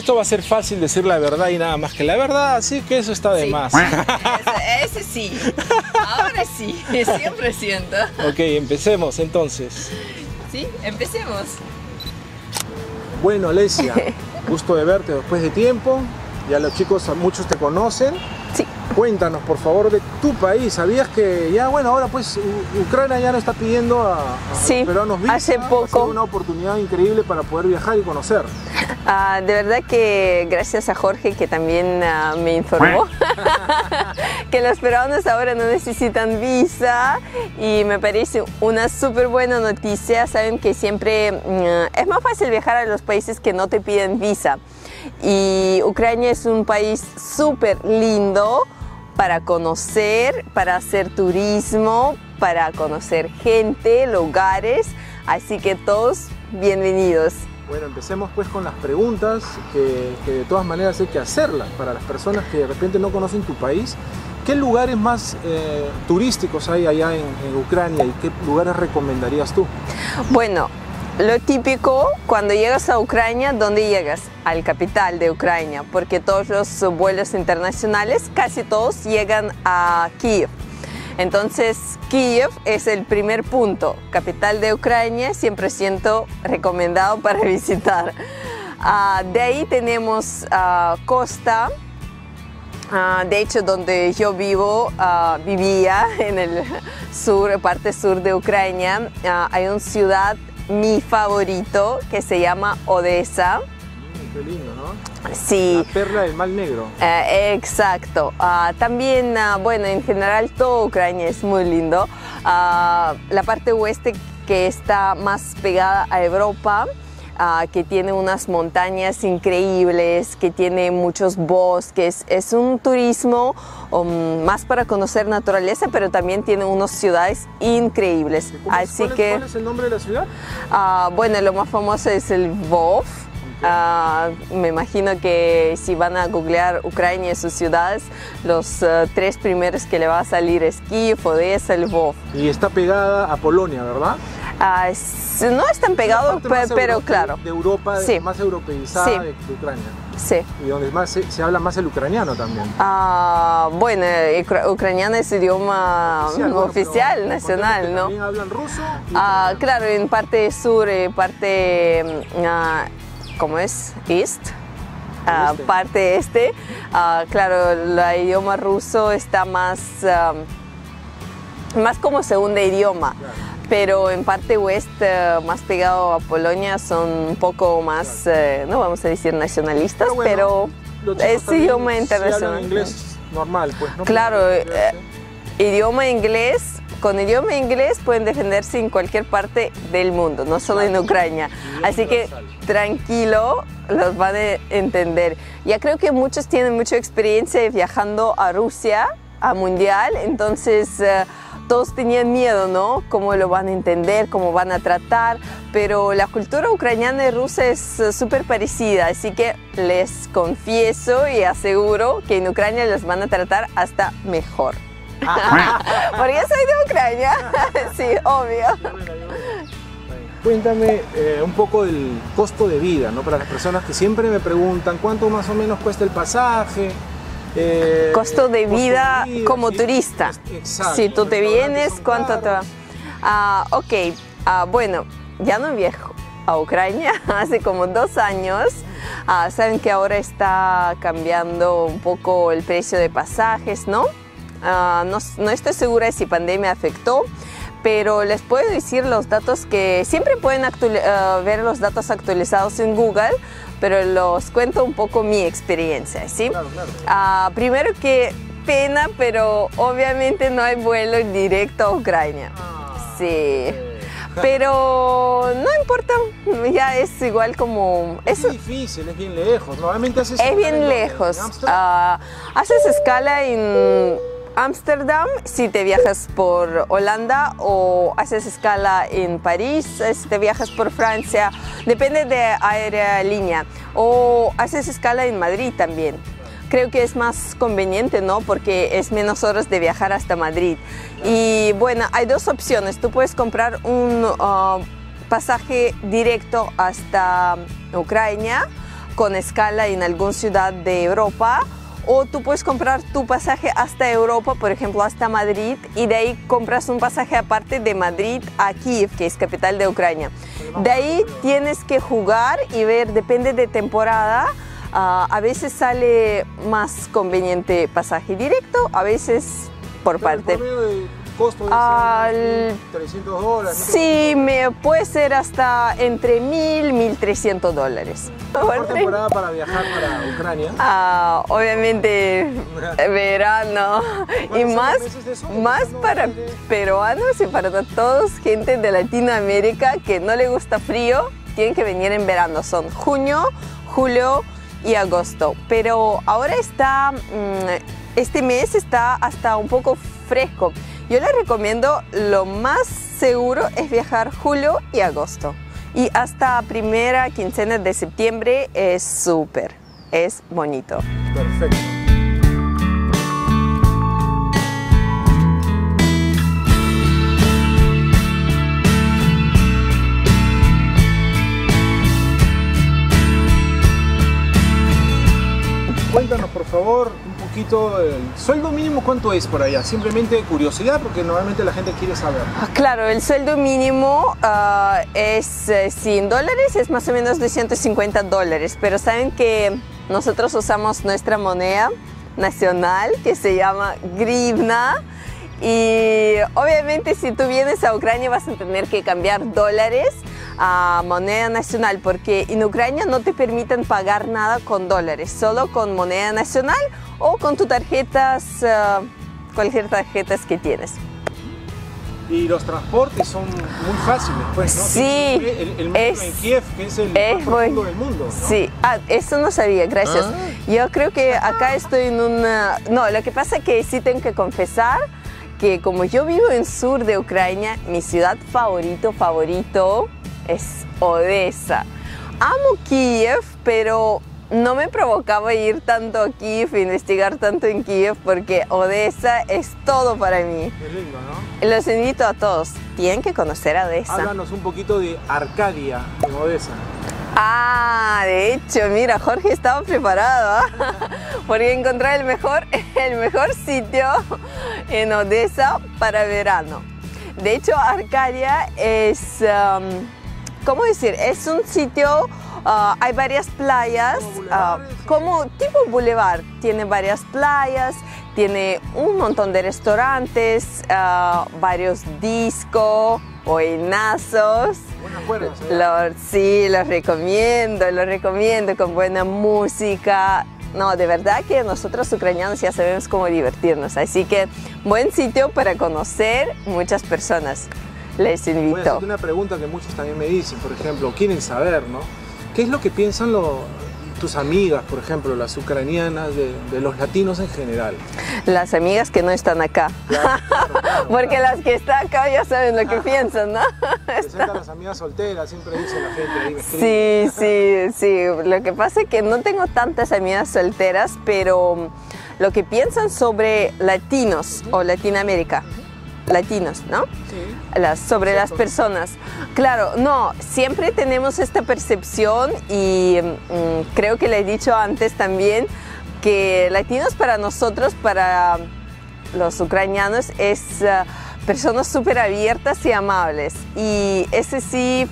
esto va a ser fácil decir la verdad y nada más que la verdad, así que eso está de más. Ese, sí, ahora sí, siempre siento. Ok, empecemos entonces. Sí, empecemos. Bueno, Alesia, gusto de verte después de tiempo. Ya los chicos, muchos te conocen. Sí. Cuéntanos, por favor, de tu país. ¿Sabías que ya, bueno, ahora pues Ucrania ya no está pidiendo a, a sí, peruanos visa? hace poco. una oportunidad increíble para poder viajar y conocer. Ah, de verdad que gracias a Jorge que también ah, me informó que los peruanos ahora no necesitan visa y me parece una súper buena noticia. Saben que siempre mm, es más fácil viajar a los países que no te piden visa y Ucrania es un país súper lindo para conocer, para hacer turismo, para conocer gente, lugares, así que todos bienvenidos. Bueno, empecemos pues con las preguntas que, que, de todas maneras hay que hacerlas para las personas que de repente no conocen tu país. ¿Qué lugares más eh, turísticos hay allá en, en Ucrania y qué lugares recomendarías tú? Bueno, lo típico cuando llegas a Ucrania, ¿dónde llegas? Al capital de Ucrania, porque todos los vuelos internacionales, casi todos llegan a Kiev. Entonces, Kiev es el primer punto, capital de Ucrania, 100% recomendado para visitar. Uh, de ahí tenemos uh, Costa, uh, de hecho donde yo vivo, vivía en el sur, parte sur de Ucrania, hay una ciudad mi favorito que se llama Odessa. Mm, qué lindo, ¿no? Sí. La perla del Mar Negro. Eh, exacto. Uh, también, uh, bueno, en general todo Ucrania es muy lindo. Uh, la parte oeste que está más pegada a Europa, que tiene unas montañas increíbles, que tiene muchos bosques. Es un turismo um, más para conocer naturaleza, pero también tiene unas ciudades increíbles. Así ¿cuál, que, ¿Cuál es el nombre de la ciudad? bueno, lo más famoso es el Lvov. Uh, me imagino que si van a googlear Ucrania y sus ciudades, los uh, tres primeros que le va a salir es Kiev, Odessa, Lvov. Y está pegada a Polonia, ¿verdad? Uh, no están pegados, pero, pero claro. De Europa, sí. más europeizada sí. de, Ucrania. Sí. Y donde más se, se habla más el ucraniano también. bueno, ucraniano es idioma oficial, bueno, oficial nacional, ¿no? También hablan ruso. claro, en parte sur, parte como es East, uh, este. parte este, uh, claro, el idioma ruso está más, más como segundo idioma. Claro. Pero en parte oeste, uh, más pegado a Polonia, son un poco más, claro. no vamos a decir nacionalistas, pero, bueno, pero es idioma si internacional. inglés normal, pues, ¿no? Claro, eh, idioma inglés con idioma inglés pueden defenderse en cualquier parte del mundo, no solo en Ucrania. Así que tranquilo, los van a entender. Ya creo que muchos tienen mucha experiencia viajando a Rusia, a Mundial, entonces uh, todos tenían miedo, ¿no? Cómo lo van a entender, cómo van a tratar, pero la cultura ucraniana y rusa es súper parecida, así que les confieso y aseguro que en Ucrania los van a tratar hasta mejor. Porque soy de Ucrania, sí, obvio. Cuéntame eh, un poco del costo de vida, ¿no? Para las personas que siempre me preguntan cuánto más o menos cuesta el pasaje. Eh, costo, de, costo vida de vida como sí, turista. Exacto, si tú te vienes, ¿cuánto te va? Ah, ok, ah, bueno, ya no viajo a Ucrania hace como dos años. Ah, saben que ahora está cambiando un poco el precio de pasajes, ¿no? Uh, no, no, estoy segura si pandemia afectó, pero les puedo decir los datos que siempre pueden uh, ver los datos actualizados en Google, pero los cuento un poco mi experiencia, ¿sí? Claro, claro. Uh, primero que pena, pero obviamente no hay vuelo directo a Ucrania. sí. Pero no importa, ya es igual como... Es, es difícil, es bien lejos. Normalmente haces Es bien lejos. haces escala en Ámsterdam si te viajas por Holanda o haces escala en París si te viajas por Francia, depende de aerolínea, o haces escala en Madrid también. Creo que es más conveniente, ¿no? Porque es menos horas de viajar hasta Madrid. Y bueno, hay dos opciones. Tú puedes comprar un uh, pasaje directo hasta Ucrania con escala en alguna ciudad de Europa o tú puedes comprar tu pasaje hasta Europa, por ejemplo, hasta Madrid, y de ahí compras un pasaje aparte de Madrid a Kiev, que es capital de Ucrania. De ahí tienes que jugar y ver, depende de temporada, ah, a veces sale más conveniente pasaje directo, a veces por parte costo Al... 300 dólares. Sí, me puede ser hasta entre 1000 1300 dólares. ¿Mejor temporada para viajar para Ucrania? Ah, obviamente verano. Y más, más para peruanos y para todos, gente de Latinoamérica que no le gusta frío, tienen que venir en verano. Son junio, julio y agosto. Pero ahora está, mm, este mes está hasta un poco fresco. Yo les recomiendo, lo más seguro es viajar julio y agosto. Y hasta primera quincena de septiembre es súper, es bonito. Perfecto. Cuéntanos por favor el sueldo mínimo, ¿cuánto es por allá? Simplemente curiosidad, porque normalmente la gente quiere saber. Ah, claro, el sueldo mínimo uh, es 100 eh, dólares, es más o menos 250 dólares, pero saben que nosotros usamos nuestra moneda nacional que se llama grivna. Y obviamente si tú vienes a Ucrania vas a tener que cambiar dólares a moneda nacional porque en Ucrania no te permiten pagar nada con dólares, solo con moneda nacional o con tus tarjetas, uh, cualquier tarjetas que tienes. Y los transportes son muy fáciles, pues, ¿no? Sí. El, metro en Kiev, que es el es más del mundo, ¿no? Sí, ah, eso no sabía, gracias. Ah. Yo creo que acá estoy en una... No, lo que pasa es que sí tengo que confesar que como yo vivo en sur de Ucrania, mi ciudad favorito, favorito es Odessa. Amo Kiev, pero no me provocaba ir tanto a Kiev, investigar tanto en Kiev, porque Odessa es todo para mí. Es lindo, ¿no? Los invito a todos, tienen que conocer a Odessa. Háblanos un poquito de Arcadia en Odessa. Ah, de hecho, mira, Jorge estaba preparado, ¿ah? porque encontrar el mejor, el mejor sitio en Odessa para verano. De hecho, Arcadia es, um, ¿cómo decir? Es un sitio Ah, hay varias playas, como, uh, tipo boulevard. Tiene varias playas, tiene un montón de restaurantes, uh, varios discos, buenazos. Buenas sí, los recomiendo, los recomiendo con buena música. No, de verdad que nosotros ucranianos ya sabemos cómo divertirnos, así que buen sitio para conocer muchas personas. Les invito. Voy a una pregunta que muchos también me dicen, por ejemplo, quieren saber, ¿no? ¿Qué es lo que piensan tus amigas, por ejemplo, las ucranianas, de, los latinos en general? Las amigas que no están acá. Porque las que están acá ya saben lo que piensan, ¿no? Están las amigas solteras, siempre dice la gente. sí, sí, sí. Lo que pasa es que no tengo tantas amigas solteras, pero lo que piensan sobre latinos o Latinoamérica latinos, ¿no? Sí. Las, sobre las personas. Claro, no, siempre tenemos esta percepción y mm, creo que le he dicho antes también que latinos para nosotros, para los ucranianos, es uh, personas súper abiertas y amables. Y ese sí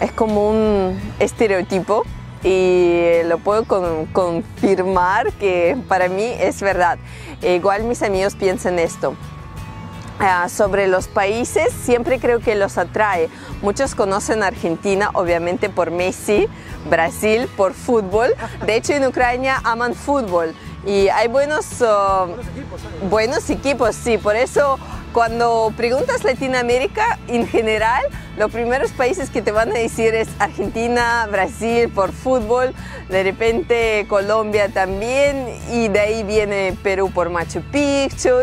es como un estereotipo y lo puedo confirmar que para mí es verdad. igual mis amigos piensan esto. Ah, sobre los países, siempre creo que los atrae. Muchos conocen Argentina, obviamente por Messi, Brasil por fútbol. De hecho, en Ucrania aman fútbol y hay buenos, oh, buenos equipos, sí. Por eso cuando preguntas Latinoamérica en general, los primeros países que te van a decir es Argentina, Brasil por fútbol, de repente Colombia también y de ahí viene Perú por Machu Picchu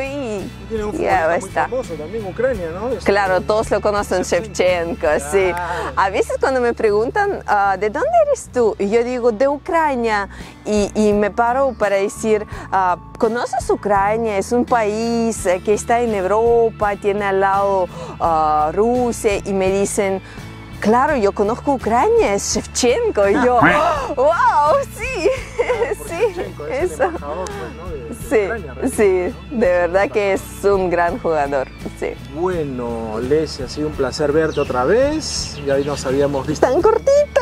ya está. famoso también Ucrania, ¿no? claro, todos lo conocen Shevchenko, sí. A veces cuando me preguntan ah, ¿de dónde eres tú? Y yo digo de Ucrania y, y me paro para decir uh, ¿conoces Ucrania? Es un país eh, que está en Europa, tiene al lado uh, Rusia y me dicen claro, yo conozco Ucrania, es Shevchenko. Y yo, wow, sí, sí, eso. Sí, sí, de verdad que es un gran jugador. Sí. Bueno, Leslie, ha sido un placer verte otra vez. Ya nos habíamos visto. Tan cortito.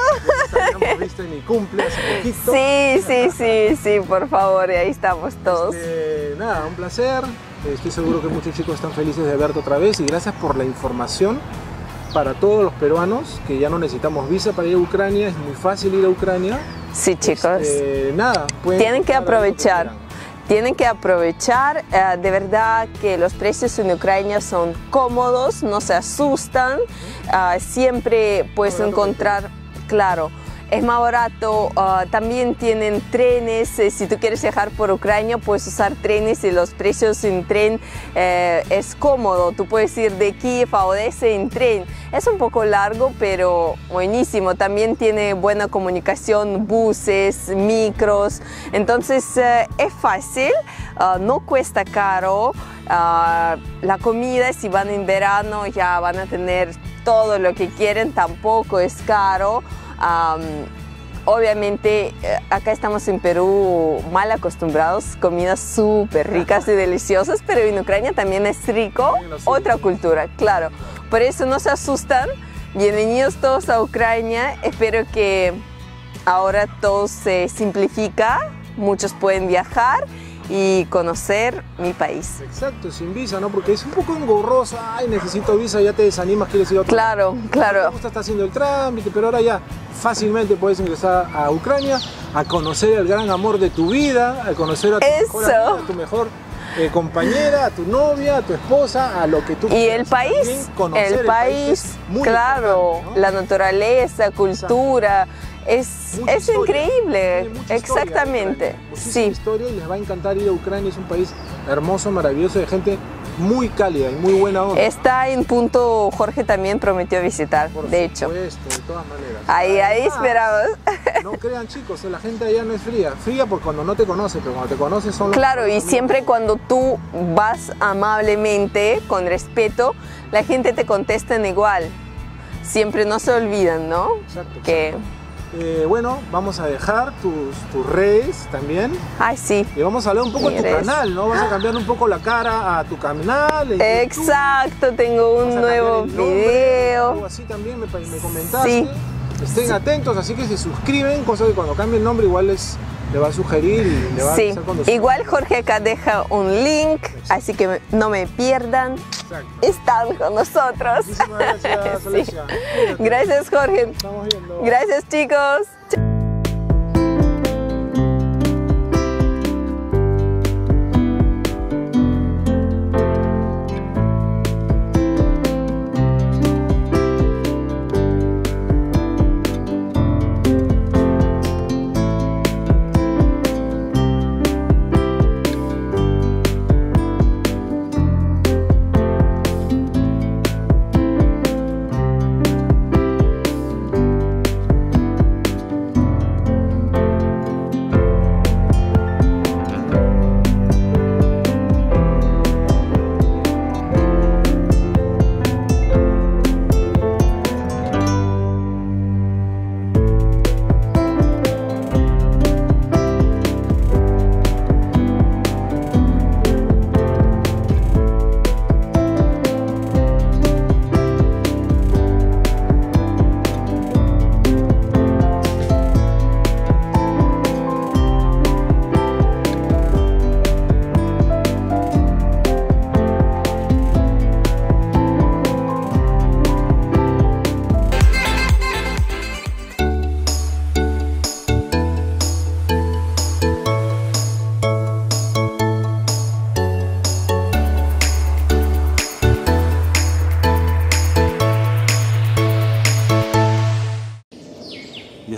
Nos habíamos visto en mi cumple hace poquito. Sí, sí, sí, sí, por favor, y ahí estamos todos. Este, nada, un placer. Estoy seguro que muchos chicos están felices de verte otra vez y gracias por la información para todos los peruanos que ya no necesitamos visa para ir a Ucrania, es muy fácil ir a Ucrania. Sí, chicos. Este, nada, tienen que aprovechar. Tienen que aprovechar, eh, de verdad que los precios en Ucrania son cómodos, no se asustan, uh, siempre puedes encontrar, claro, es más barato, ah, también tienen trenes, eh, si tú quieres viajar por Ucrania puedes usar trenes y los precios en tren eh, es cómodo, tú puedes ir de Kiev a Odessa en tren, es un poco largo pero buenísimo, también tiene buena comunicación, buses, micros, entonces eh, es fácil, ah, no cuesta caro, ah, la comida si van en verano ya van a tener todo lo que quieren, tampoco es caro obviamente eh, acá estamos en Perú mal acostumbrados, comidas súper ricas y deliciosas, pero en Ucrania también es rico, otra cultura, claro. Por eso no se asustan, bienvenidos todos a Ucrania, espero que ahora todo se simplifica, muchos pueden viajar y conocer mi país. Exacto, sin visa, ¿no? Porque es un poco engorrosa, ay, necesito visa, ya te desanimas, quieres ir a otro Claro, claro. Me está haciendo el trámite, pero ahora ya fácilmente puedes ingresar a Ucrania, a conocer el gran amor de tu vida, a conocer a tu mejor, a tu mejor eh, compañera, a tu novia, a tu esposa, a lo que tú Y el país, el, país, claro, la naturaleza, cultura. Es, es increíble, exactamente. sí. historia y les va a encantar ir a Ucrania, es un país hermoso, maravilloso, de gente muy cálida y muy buena onda. Está en punto, Jorge también prometió visitar, de hecho. de todas maneras. Ahí, ahí esperamos. No crean chicos, la gente allá no es fría. Fría porque cuando no te conoce, pero cuando te conoce son Claro, y siempre cuando tú vas amablemente, con respeto, la gente te contesta en igual. Siempre no se olvidan, ¿no? Exacto. Que... Eh, bueno, vamos a dejar tus, tus, redes también. Ay, sí. Y vamos a hablar un poco de tu canal, ¿no? Vas a cambiar un poco la cara a tu canal. Exacto, tengo un nuevo video. Algo así también me, me comentaste. Sí. Estén atentos, así que se suscriben, cosa que cuando cambie el nombre igual les, le va a sugerir y le va sí. a cuando Igual Jorge acá deja un link, así que no me pierdan. Exacto. Están con nosotros. Muchísimas gracias, sí. Gracias, Jorge. Estamos viendo. Gracias, chicos.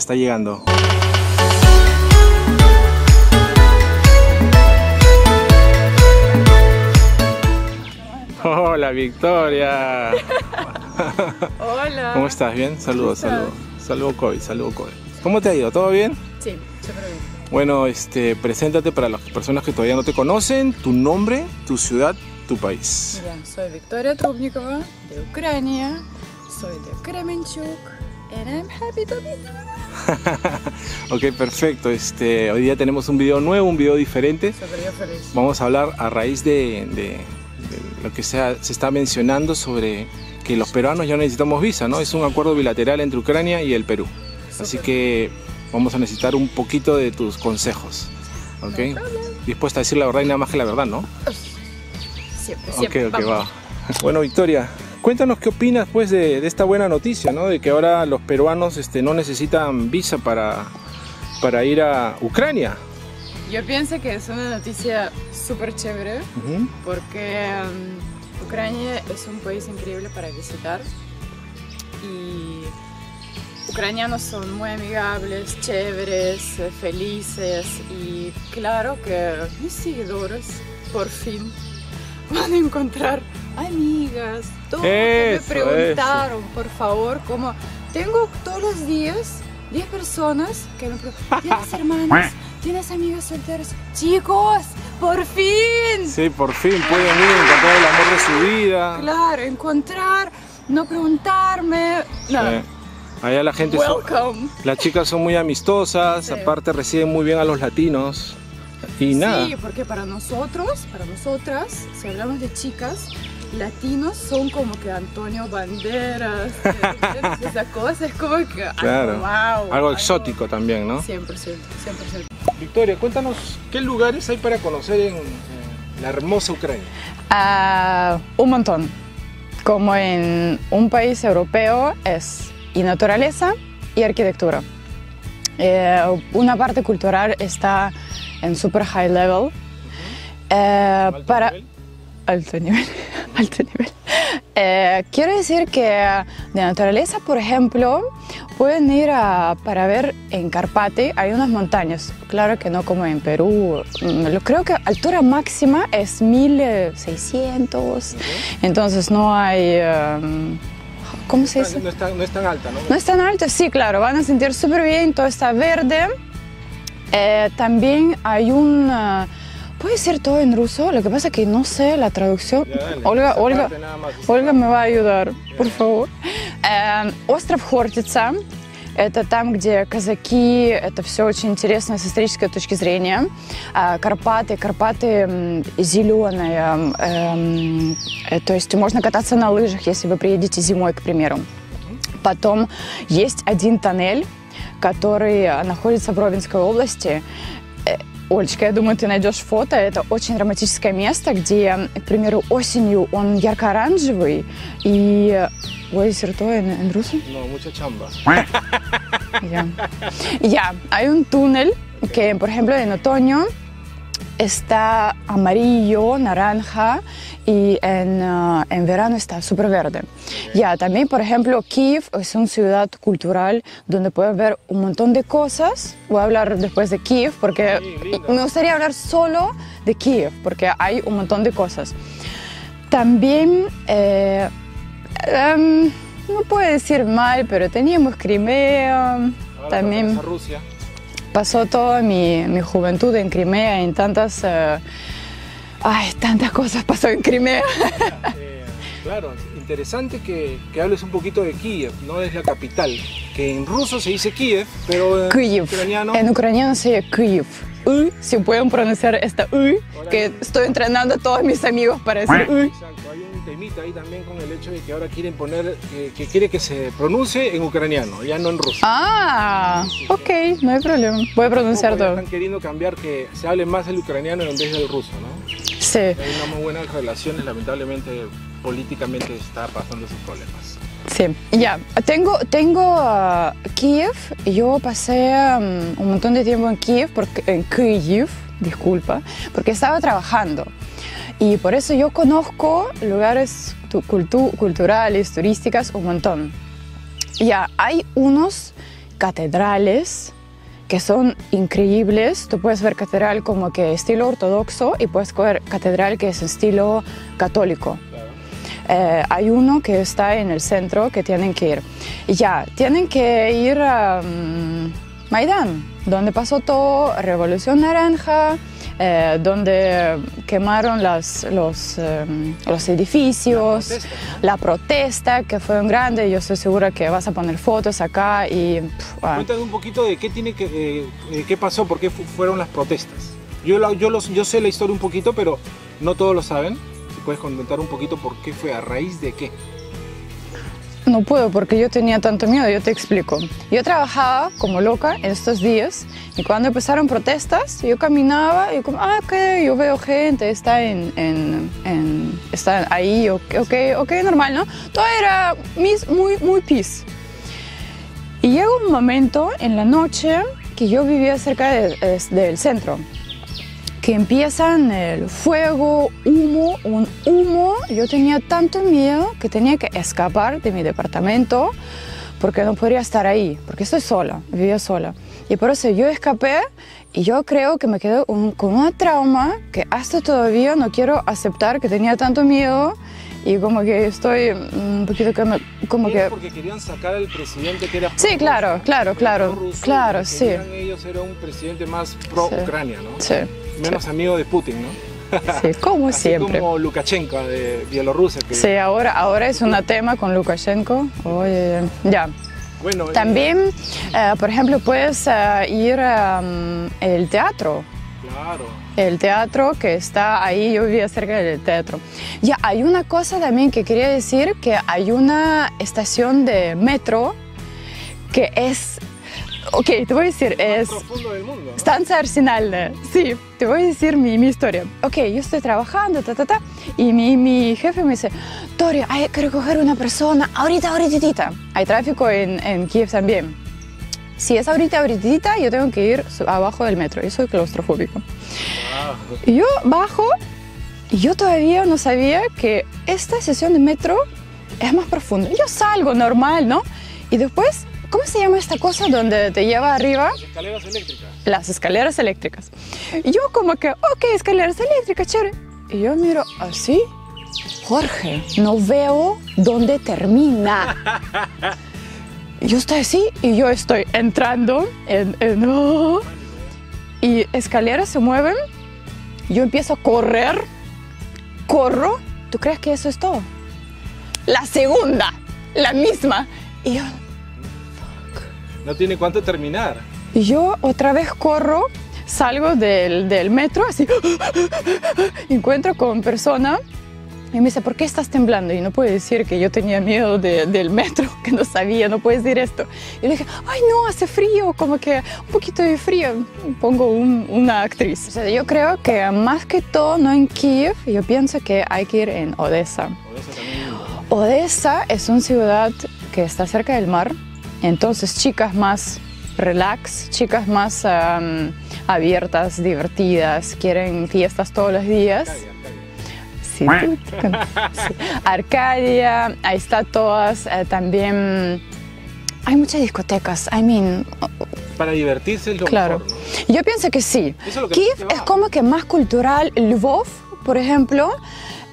Está llegando. Hola Victoria. Hola. ¿Cómo estás? ¿Bien? Saludos, saludos. Saludo COVID, saludo COVID. ¿Cómo te ha ido? ¿Todo bien? Sí, súper bien. Bueno, este, preséntate para las personas que todavía no te conocen, tu nombre, tu ciudad, tu país. Mira, soy Victoria Trubnikova, de Ucrania. soy de Kremenchuk and I'm happy to be. Ok, perfecto. Este, hoy día tenemos un video nuevo, un video diferente. Vamos a hablar a raíz de, de- de lo que se, ha- se está mencionando sobre que los peruanos ya necesitamos visa, ¿no? Es un acuerdo bilateral entre Ucrania y el Perú. Así que vamos a necesitar un poquito de tus consejos. ¿Ok? Dispuesta a decir la verdad y nada más que la verdad, ¿no? Siempre, Ok, siempre. ok, vamos. va. Bueno, Victoria, cuéntanos qué opinas pues de, de esta buena noticia, ¿no? De que ahora los peruanos este, no necesitan visa para, para ir a Ucrania. Yo pienso que es una noticia súper chévere Ujú. porque um, Ucrania es un país increíble para visitar y ucranianos son muy amigables, chéveres, eh, felices y claro que mis seguidores por fin van a encontrar amigas, todos Eso, me preguntaron, por favor, como tengo todos los días 10 personas que me preguntan, ¿tienes hermanos? ¿Tienes amigas solteras? Chicos, por fin. Sí, por fin pueden ir a encontrar el amor de su vida. Claro, encontrar, no preguntarme. No, Sí. Allá la gente, son- welcome. las chicas son muy amistosas, Sí. aparte reciben muy bien a los latinos. Y nada, Sí, porque para nosotros, para nosotras, si hablamos de chicas, latinos son como que Antonio Banderas, esa cosa es como que Claro. algo, wow, algo exótico también, ¿no? 100%, 100%. Victoria, cuéntanos qué lugares hay para conocer en, en la hermosa Ucrania. Ah, un montón. Como en un país europeo es y naturaleza y arquitectura. Eh, una parte cultural está en super high level. Eh, ¿Alto para nivel? alto nivel, alto nivel. Eh, quiero decir que de naturaleza, por ejemplo, pueden ir a- para ver en Carpate, hay unas montañas, claro que no como en Perú, mm, lo- creo que altura máxima es 1600, entonces no hay, em, ¿cómo se dice? No es, tan, no es tan alta, ¿no? No es tan alto, sí, claro, van a sentir súper bien, todo está verde. Eh, también hay un... Puede ser todo en ruso, lo que pasa que no sé la traducción. Ya, dale, Olga, Olga, parte. me va a ayudar, por favor. Э, Остров Хортица. Это там, где казаки, это все очень интересно с исторической точки зрения. А, Карпаты, Карпаты зеленые, то есть можно кататься на лыжах, если вы приедете зимой, к примеру. Потом есть один тоннель, который находится в Ровенской области. Э, Олечка, я думаю, ты найдешь фото. Это очень романтическое место, где, к примеру, осенью он ярко-оранжевый и... Ой, cierto en, en ruso? No, mucha chamba. Ya. Ya, hay un túnel que, por ejemplo, en otoño está amarillo, naranja y en, ah, en verano está súper verde. Ya, también, por ejemplo, Kiev es una ciudad cultural donde pueden ver un montón de cosas. Voy a hablar después de Kiev porque Sí, me gustaría hablar solo de Kiev porque hay un montón de cosas. También, eh, em, no puedo decir mal, pero teníamos Crimea, Ahora también Rusia. Pasó toda mi, mi juventud en Crimea, en tantas, eh, ay, tantas cosas pasó en Crimea. Eh, claro, interesante que, que hables un poquito de Kiev, no es la capital, que en ruso se dice Kiev, pero en ucraniano En ucraniano se dice Kyiv. Y, si pueden pronunciar esta Y, que estoy entrenando a todos mis amigos para decir Y. Exacto, hay un temita ahí también con el hecho de que ahora quieren poner, que, que quiere que se pronuncie en ucraniano, ya no en ruso. Ah, ok, no hay problema. Voy a pronunciar todo. Están queriendo cambiar que se hable más el ucraniano en vez del ruso, ¿no? Sí. Hay unas muy buenas relaciones, lamentablemente políticamente está pasando esos problemas. Sí, ya. Tengo, tengo ah, Kiev. Yo pasé mm, un montón de tiempo en Kiev, porque, en Kyiv, disculpa, porque estaba trabajando. Y por eso yo conozco lugares tu- cultu- culturales, turísticas, un montón. Ya, hay unos catedrales que son increíbles. Tú puedes ver catedral como que estilo ortodoxo y puedes ver catedral que es estilo católico. Eh, hay uno que está en el centro que tienen que ir. Ya, tienen que ir a mm, Maidán, donde pasó todo, Revolución Naranja, eh, donde quemaron las, los, eh, los edificios, La protesta, la protesta, que fue un grande. Yo estoy segura que vas a poner fotos acá y... pf, ah. Cuéntame un poquito de qué tiene que, eh, eh, qué pasó, por qué fu- fueron las protestas. Yo, yo, los, yo sé la historia un poquito, pero no todos lo saben. Puedes comentar un poquito por qué fue, a raíz de qué. No puedo porque yo tenía tanto miedo, yo te explico. Yo trabajaba como loca en estos días y cuando empezaron protestas, yo caminaba y como, ah, ok, yo veo gente, está, en, en- en- está ahí, ok, ok, normal, ¿no? Todo era muy, muy peace. Y llega un momento en la noche que yo vivía cerca de- del centro, que empiezan el fuego, humo, un humo. Yo tenía tanto miedo que tenía que escapar de mi departamento porque no podría estar ahí, porque estoy sola, vivía sola. Y por eso yo escapé y yo creo que me quedé un- con una trauma que hasta todavía no quiero aceptar que tenía tanto miedo y como que estoy un poquito que me, como que... porque querían sacar al presidente que era Sí, claro, claro, claro, prorruso, claro, sí. ellos era un presidente más pro-Ucrania, ¿no? Sí, Menos amigo de Putin, ¿no? sí, como Así siempre. como Lukashenko de Bielorrusia. Que, Sí, ahora, ahora es un tema con Lukashenko. Oye, ya. Bueno, eh, También, eh, por ejemplo, puedes eh, ir al teatro. Claro. El teatro que está ahí, yo vivía cerca del teatro. Ya, hay una cosa también que quería decir, que hay una estación de metro que es... Ok, te voy a decir, es... Del mundo. ¿no? Stanza Arsenal, sí, te voy a decir mi, mi historia. Ok, yo estoy trabajando, ta, ta, ta, y mi, mi jefe me dice, Tori, hay que recoger una persona, ahorita, ahorita. Hay tráfico en, en Kiev también. Si es ahorita, ahorita, yo tengo que ir abajo del metro, yo soy claustrofóbico. Y yo bajo, y yo todavía no sabía que esta estación de metro es más profunda. Yo salgo normal, ¿no? Y después, ¿cómo se llama esta cosa donde te lleva arriba? las escaleras eléctricas. las escaleras eléctricas. Yo como que, ok, escaleras eléctricas, chévere. Y yo miro así, Jorge, no veo dónde termina. Yo estoy así y yo estoy entrando en... en- oh, y escaleras se mueven, yo empiezo a correr, corro, ¿tú crees que eso es todo? La segunda, la misma. Y yo, No tiene cuánto terminar. Y yo otra vez corro, salgo del, del metro, así, encuentro con persona y me dice, ¿por qué estás temblando? Y no puede decir que yo tenía miedo de- del metro, que no sabía, no puedes decir esto. Y le dije, ay no, hace frío, como que un poquito de frío. Pongo un- una actriz. O sea, yo creo que más que todo, no en Kiev, yo pienso que hay que ir en Odessa. Odessa también. Odessa es una ciudad que está cerca del mar, entonces chicas más relax, chicas más am, abiertas, divertidas, quieren fiestas todos los días. Sí. Arcadia, ahí está todas, eh, también hay muchas discotecas, I mean, Para divertirse es lo claro. mejor, ¿no? Yo pienso que sí. Es que Kiev es como que más cultural. Lvov, por ejemplo,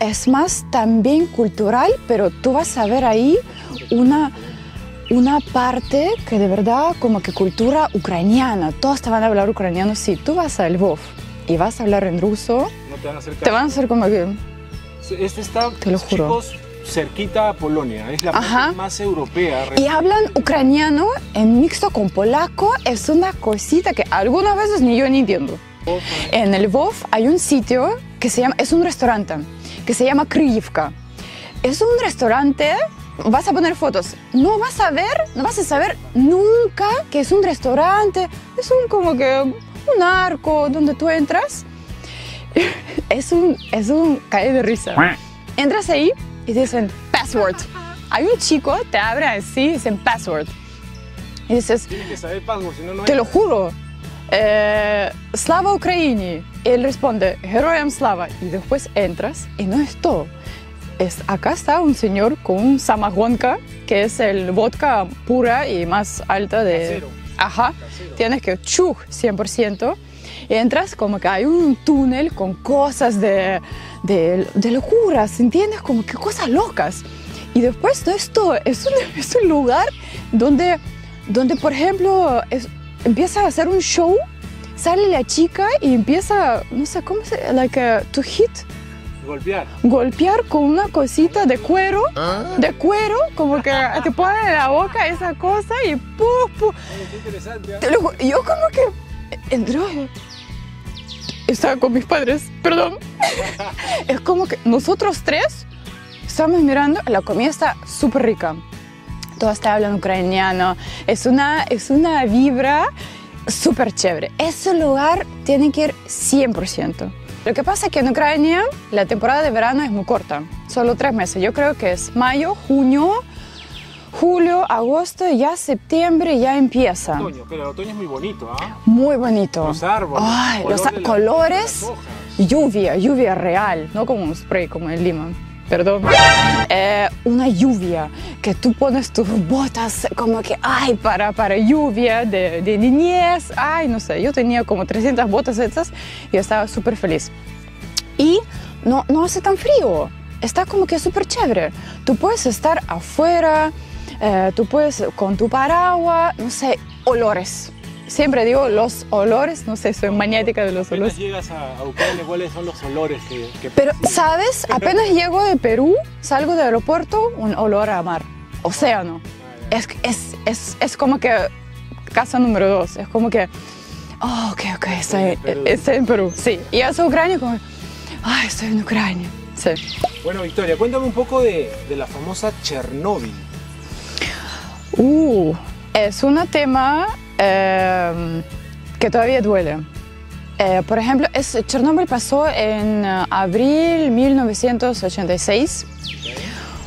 es más también cultural, pero tú vas a ver ahí una, una parte que de verdad como que cultura ucraniana. Todos te van a hablar ucraniano. Si tú vas a Lvov y vas a hablar en ruso, No te van a hacer te van a hacer como que... Este está, Te lo juro. chicos, cerquita a Polonia. Es la parte más europea. Y hablan ucraniano en mixto con polaco. Es una cosita que algunas veces ni yo ni entiendo. En el Lvov hay un sitio que se llama, es un restaurante, que se llama Kryivka. Es un restaurante, vas a poner fotos, no vas a ver, no vas a saber nunca que es un restaurante, es un como que un arco donde tú entras. Es un, es un cae de risa. Entras ahí y dicen password. Hay un chico, te abre así y dicen password. Y dices, que saber password, si no, no te lo juro. Eh, Slava Ukraini. Él responde, Heroyam Slava. Y después entras y no es todo. Es, acá está un señor con un samagonka, que es el vodka pura y más alta de... Casero. Ajá. Casero. Tienes que chuj 100%. Y entras como que hay un túnel con cosas de, de, de locuras, ¿entiendes? Como que cosas locas. Y después de esto es un, es un lugar donde, donde por ejemplo, es- empieza a hacer un show sale la chica y empieza, no sé, ¿cómo se like uh, to hit? Golpear. golpear con una cosita de cuero, de cuero, como que te ponen en la boca esa cosa y ¡puf, puf! Qué interesante. ¿ah? Te lo yo como que entró. Estaba con mis padres, perdón. es como que nosotros tres estamos mirando, la comida está súper rica. Todos está hablando ucraniano. Es una, es una vibra súper chévere. Ese lugar tiene que ir 100%. Lo que pasa es que en Ucrania la temporada de verano es muy corta, solo tres meses. Yo creo que es mayo, junio, julio, agosto, ya septiembre ya empieza. Otoño, pero el otoño es muy bonito, ¿ah? Muy bonito. Los árboles. Ay, color los colores, lluvia, lluvia real, no como un spray como en Lima. Perdón. Eh, una lluvia que tú pones tus botas como que, ay, para, para lluvia de, de niñez. Ay, no sé, yo tenía como 300 botas estas y estaba súper feliz. Y no, no hace tan frío, está como que súper chévere. Tú puedes estar afuera, eh, tú puedes con tu paraguas, no sé, olores. Siempre digo los olores, no sé, soy maniática de los olores. llegas a, a Ucrania, ¿cuáles son los olores que, que Pero, ¿sabes? Apenas llego de Perú, salgo del aeropuerto, un olor a mar, océano. Es, es, es, es como que casa número dos, es como que, oh, ok, ok, estoy, en Perú. estoy en Perú, sí. Y eso Ucrania como, ay, estoy en Ucrania, sí. Bueno, Victoria, cuéntame un poco de, de la famosa Chernóbil. Uh, es un tema eh, que todavía duele. Eh, por ejemplo, es, Chernobyl pasó en eh, abril 1986.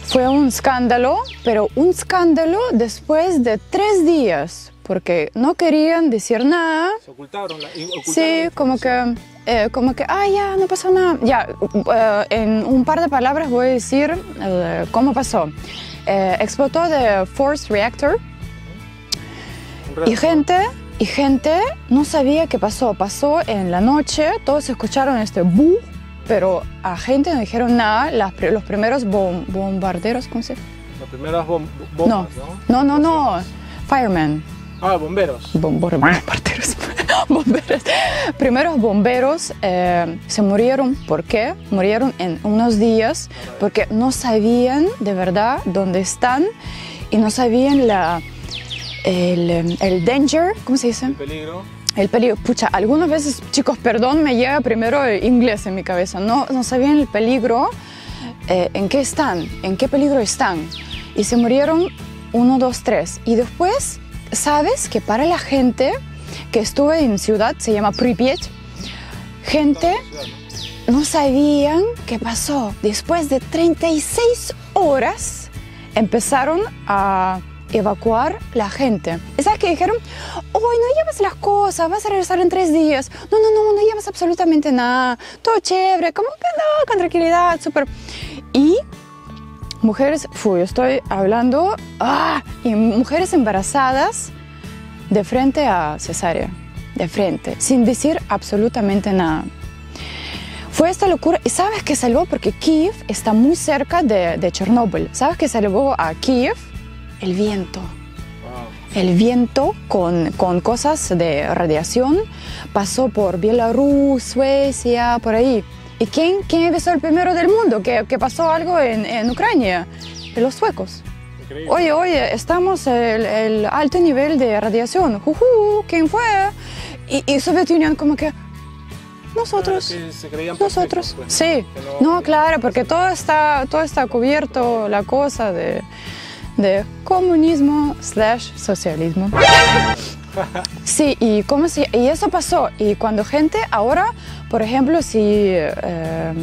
Fue un escándalo, pero un escándalo después de tres días, porque no querían decir nada. Se ocultaron la, ocultaron Sí, como que, eh, como que, ah, ya, no pasó nada. Ya, eh, en un par de palabras voy a decir eh, cómo pasó. Explotó de Force Reactor y gente, y gente no sabía qué pasó. Pasó en la noche, todos escucharon este bu, pero a gente no dijeron nada. Las los primeros bom- bombarderos, ¿cómo se? Las primeras bom- bombas, No, no, no, no, firemen. Ah, bomberos. Bom- bom- bombarderos. bomberos. Primeros bomberos eh, se murieron. ¿Por qué? Murieron en unos días porque no sabían de verdad dónde están y no sabían la, el, em, el danger, ¿cómo se dice? Peligro. El peligro. Pucha, algunas veces, chicos, perdón, me llega primero el inglés en mi cabeza. No, no sabían el peligro, eh, en qué están, en qué peligro están. Y se murieron uno, dos, tres. Y después, sabes que para la gente que estuve en ciudad, se llama Pripyat, gente no sabían qué pasó. Después de 36 horas empezaron a evacuar la gente. ¿Y ¿Sabes qué dijeron? Hoy no llevas las cosas, vas a regresar en tres días. No, no, no, no llevas absolutamente nada. Todo chévere, como que no, con tranquilidad, súper. Y mujeres, fui, estoy hablando, ah, y mujeres embarazadas de frente a cesárea, de frente, sin decir absolutamente nada. Fue esta locura. ¿Y sabes qué salvó? Porque Kiev está muy cerca de, de Chernóbil. ¿Sabes qué salvó a Kiev? El viento. Wow. El viento con, con cosas de radiación pasó por Bielorrusia, Suecia, por ahí. ¿Y quién, quién empezó el primero del mundo? ¿Que, que pasó algo en, en Ucrania? Los suecos. Increíble. Oye, oye, estamos el, el alto nivel de radiación. Juju, ¿quién fue? Y, y Soviet Union como que nosotros. Se creían Nosotros, perfectos, pues, sí. que No, claro, porque todo está, todo está cubierto, la cosa de, de comunismo slash socialismo. Sí, y, cómo se- y eso pasó. Y cuando gente ahora, por ejemplo, si, eh,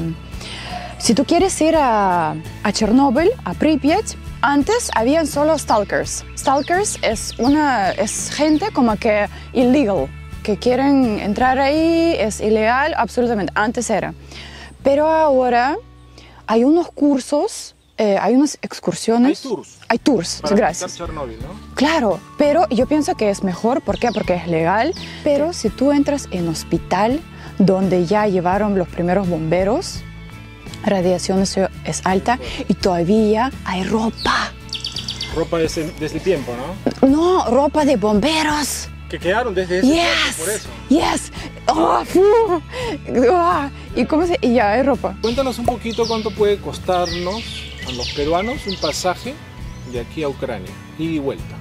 si tú quieres ir a, a Chernóbil, a Pripyat, antes habían solo stalkers. Stalkers es, una, es gente como que illegal, que quieren entrar ahí, es ilegal, absolutamente. Antes era. Pero ahora hay unos cursos, eh, hay unas excursiones. Hay tours. Hay tours, Para gracias. Claro, pero yo pienso que es mejor, ¿por qué? Porque es legal, pero si tú entras en hospital donde ya llevaron los primeros bomberos, radiación es, es alta y todavía hay ropa. Ropa de ese, de ese tiempo, ¿no? No, ropa de bomberos. Que quedaron desde ese Yes, por eso. yes. Oh. Ah, ¿Y cómo se? Y ya hay ropa. Cuéntanos un poquito cuánto puede costarnos a los peruanos un pasaje de aquí a Ucrania, ida y vuelta.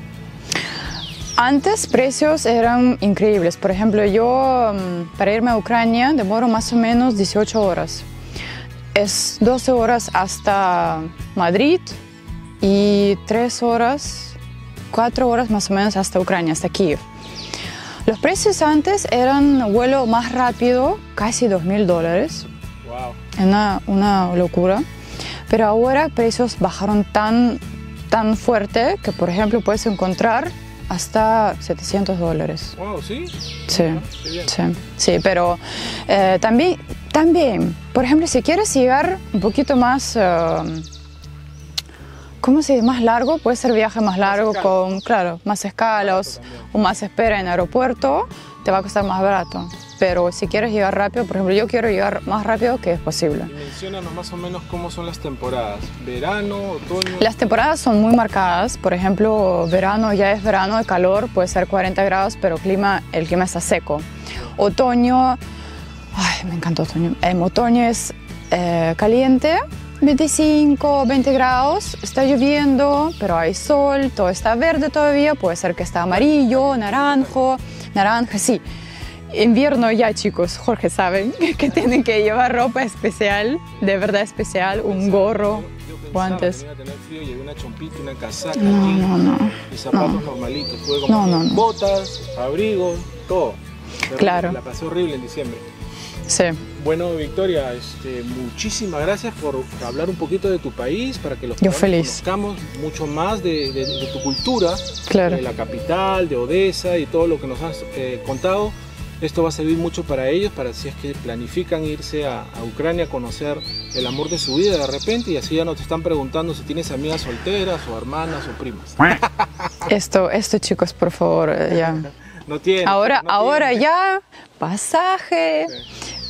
Antes precios eran increíbles. Por ejemplo, yo mm, para irme a Ucrania demoro más o menos 18 horas. Es 12 horas hasta Madrid y 3 horas, 4 horas más o menos hasta Ucrania, hasta Kiev. Los precios antes eran vuelo más rápido, casi 2 mil dólares. Wow. Una, una locura. Pero ahora precios bajaron tan, tan fuerte que, por ejemplo, puedes encontrar hasta 700 dólares. Wow, ¿sí? Sí, bien. sí, sí, pero eh, también, también, por ejemplo, si quieres llegar un poquito más, eh, ¿cómo se dice? Más largo, puede ser viaje más largo con, claro, más escalas o más espera en aeropuerto, te va a costar más barato. Pero si quieres llegar rápido, por ejemplo, yo quiero llegar más rápido que es posible. Menciónanos más o menos cómo son las temporadas. Verano, otoño. Las temporadas son muy marcadas, por ejemplo, verano ya es verano de calor, puede ser 40 grados, pero clima, el clima está seco. Otoño, ay, me encanta otoño. En otoño es eh, caliente, 25, 20 grados, está lloviendo, pero hay sol, todo está verde todavía, puede ser que está amarillo, naranjo, naranja, sí. Invierno ya, chicos, Jorge saben que tienen que llevar ropa especial, de verdad especial, un gorro, guantes. una chompita, una casaca, No, no, no. y zapatos normalitos. Tuve No, como no, no. botas, abrigos, todo. Claro. La pasé horrible en diciembre. Sí. Bueno, Victoria, este, muchísimas gracias por hablar un poquito de tu país, para que los Yo feliz. conozcamos mucho más de, de- de tu cultura, Claro. de la capital, de Odessa y todo lo que nos has eh, contado. Esto va a servir mucho para ellos, para si es que planifican irse a, Ucrania a conocer el amor de su vida de repente y así ya no te están preguntando si tienes amigas solteras o hermanas o primas. Esto, esto chicos, por favor, eh, ya. No tiene. Ahora, ahora ya, pasaje.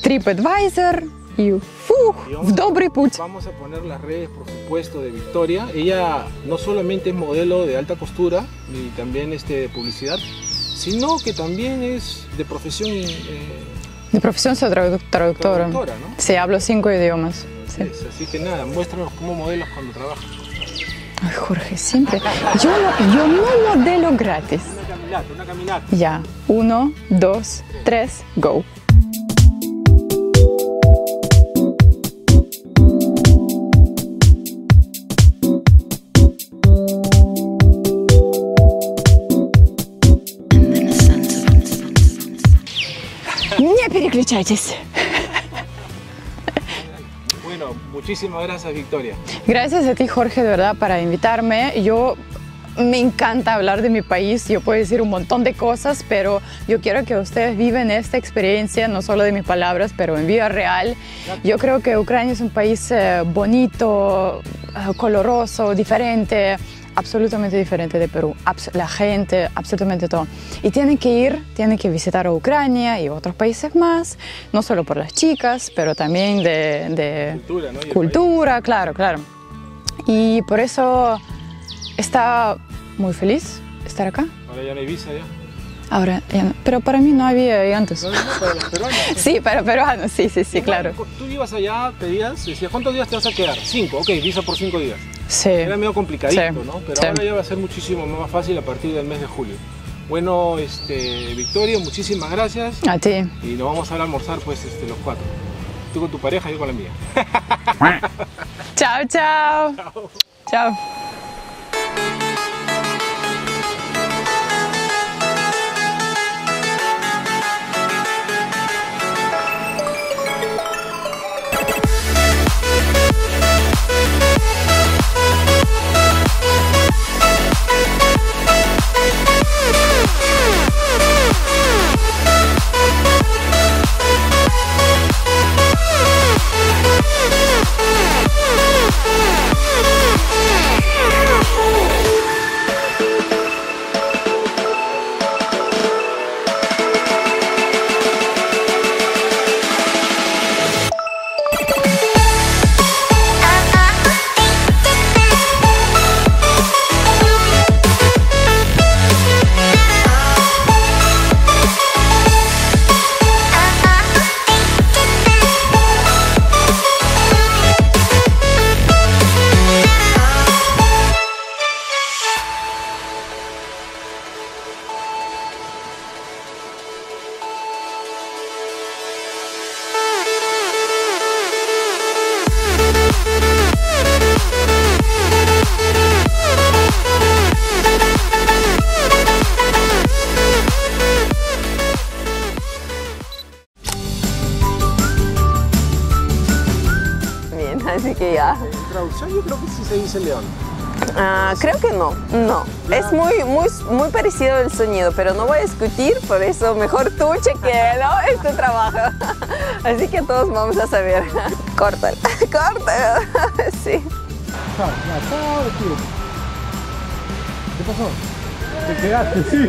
TripAdvisor, y ¡fuf! ¡Dobry Put! Vamos a poner las redes, por supuesto, de Victoria. Ella no solamente es modelo de alta costura y también este, de publicidad, sino que también es de profesión eh, De profesión soy tradu- traductora. traductora, ¿no? Sí, hablo cinco idiomas. Sí. Es, así que nada, muéstranos cómo modelos cuando trabajas. Ay, Jorge, siempre. Yo no, yo no modelo gratis. Una caminata, una caminata. Ya, uno, dos, tres, go. muchachos. Bueno, muchísimas gracias Victoria. Gracias a ti Jorge, de verdad, para invitarme. Yo me encanta hablar de mi país, yo puedo decir un montón de cosas, pero yo quiero que ustedes viven esta experiencia, no solo de mis palabras, pero en vida real. Yo creo que Ucrania es un país eh, bonito, eh, coloroso, diferente, absolutamente diferente de Perú. Abs- la gente, absolutamente todo. Y tienen que ir, tienen que visitar a Ucrania y otros países más, no solo por las chicas, pero también de- de Cultura, ¿no? Cultura, claro, claro. Y por eso está muy feliz estar acá. Ahora ya no hay visa ya. Ahora, no- pero para mí no había ahí antes. No, no, no, para los peruanos. Sí, para peruanos, sí, sí, sí, claro. Tú ibas allá, pedías, decías, ¿cuántos días te vas a quedar? Cinco, ok, visa por cinco días. Sí. Era medio complicadito, Sí, ¿no? Pero sí. ahora ya va a ser muchísimo más fácil a partir del mes de julio. Bueno, este, Victoria, muchísimas gracias A ti. y nos vamos a ir a almorzar pues este, los cuatro. Tú con tu pareja, yo con la mía. Chao, chao. Chao. Thank que ya. En traducción yo creo que sí se dice león. Ah, creo que no, no. Es muy, muy, muy parecido el sonido, pero no voy a discutir, por eso mejor tú chequealo, es tu trabajo. Así que todos vamos a saber. Córtalo, córtalo. Sí. ¿Qué pasó? Te quedaste, sí.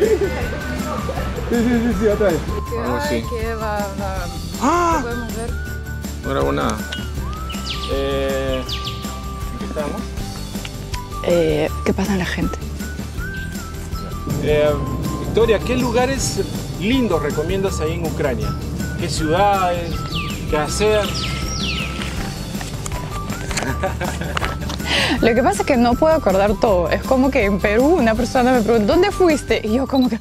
Sí, sí, sí, sí, otra vez. Algo así. ¡Ah! No grabo nada. Eh, ¿En qué estamos? Eh, ¿Qué pasa en la gente? Eh, Victoria, ¿qué lugares lindos recomiendas ahí en Ucrania? ¿Qué ciudades? ¿Qué hacer? Lo que pasa es que no puedo acordar todo. Es como que en Perú una persona me pregunta, ¿dónde fuiste? Y yo como que,